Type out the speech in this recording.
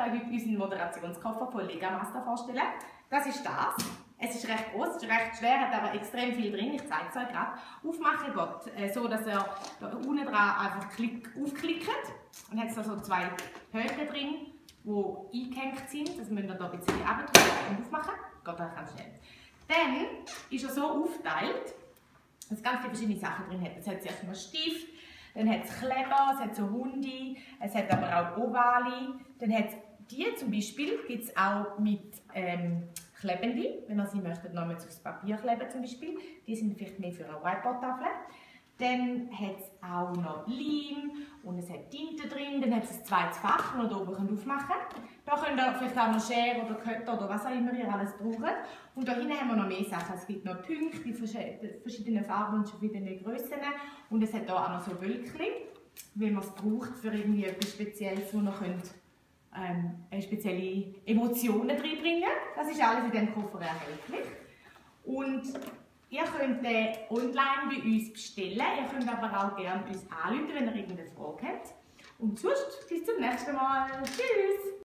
euch heute unseren Moderationskoffer von Legamaster vorstellen. Das ist das. Es ist recht groß, es ist recht schwer, hat aber extrem viel drin. Ich zeige es euch gerade. Aufmachen geht äh, so, dass ihr da unten dran einfach klick, aufklickt. Dann hat es da so zwei Höhlen drin, die eingehängt sind. Das müsst ihr hier ein bisschen abdrücken und aufmachen. Geht auch ganz schnell. Dann ist er so aufgeteilt, dass es ganz viele verschiedene Sachen drin hat. Es hat zuerst mal Stift, dann hat es Kleber, es hat so Hunde, es hat aber auch Ovali. Dann hat die zum Beispiel gibt es auch mit ähm, Klebende, wenn ihr sie möchtet, noch aufs Papier kleben zum Beispiel. Die sind vielleicht mehr für eine Whiteboard-Tafel. Dann hat es auch noch Leim und es hat Tinte drin. Dann hat es ein zweites Fach, das ihr oben aufmachen könnt. Da könnt ihr vielleicht auch noch Schere oder Kötter oder was auch immer ihr alles braucht. Und da hinten haben wir noch mehr Sachen. Es gibt noch Punkte in verschiedenen Farben und verschiedenen Grössen. Und es hat hier auch noch so Wölkchen, wenn man es braucht für irgendwie etwas Spezielles, wo ihr könnt, ähm, spezielle Emotionen reinbringen Das ist alles in diesem Koffer erhältlich. Und Ihr könnt den online bei uns bestellen. Ihr könnt aber auch gerne uns anrufen, wenn ihr irgendeine Frage habt. Und sonst bis zum nächsten Mal. Tschüss!